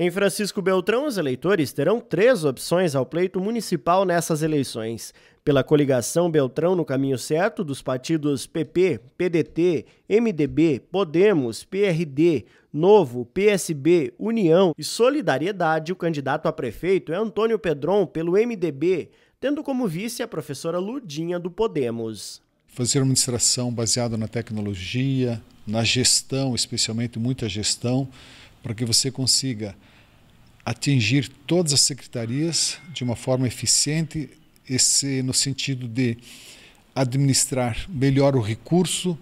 Em Francisco Beltrão, os eleitores terão três opções ao pleito municipal nessas eleições. Pela coligação Beltrão no caminho certo, dos partidos PP, PDT, MDB, Podemos, PRD, Novo, PSB, União e Solidariedade, o candidato a prefeito é Antônio Pedron, pelo MDB, tendo como vice a professora Ludinha do Podemos. Fazer uma administração baseada na tecnologia, na gestão, especialmente muita gestão, para que você consiga atingir todas as secretarias de uma forma eficiente, esse no sentido de administrar melhor o recurso.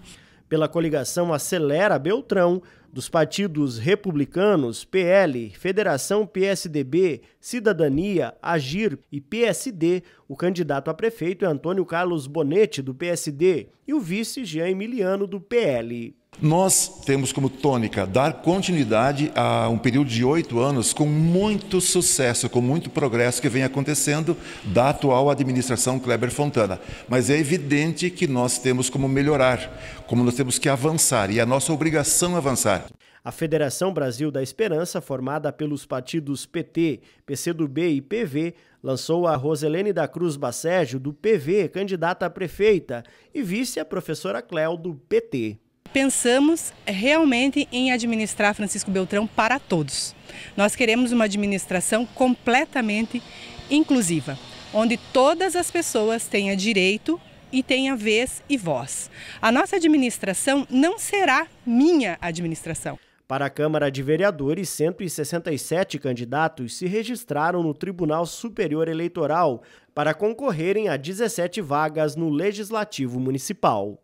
Pela coligação Acelera Beltrão, dos partidos republicanos, PL, Federação PSDB, Cidadania, Agir e PSD, o candidato a prefeito é Antônio Carlos Bonetti, do PSD, e o vice Jean Emiliano, do PL. Nós temos como tônica dar continuidade a um período de oito anos com muito sucesso, com muito progresso que vem acontecendo da atual administração Kleber Fontana. Mas é evidente que nós temos como melhorar, como nós temos que avançar e é a nossa obrigação avançar. A Federação Brasil da Esperança, formada pelos partidos PT, PCdoB e PV, lançou a Roselene da Cruz Bacégio, do PV, candidata a prefeita, e vice a professora Cléo, do PT. Pensamos realmente em administrar Francisco Beltrão para todos. Nós queremos uma administração completamente inclusiva, onde todas as pessoas tenham direito e tenha vez e voz. A nossa administração não será minha administração. Para a Câmara de Vereadores, 167 candidatos se registraram no Tribunal Superior Eleitoral para concorrerem a 17 vagas no Legislativo Municipal.